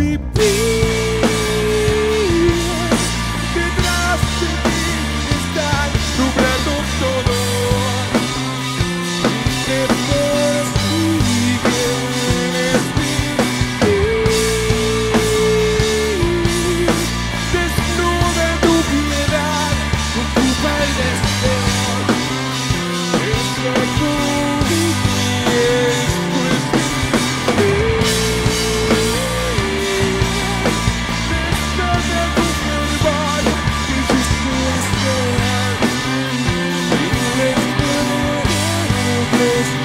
Beep. Quieras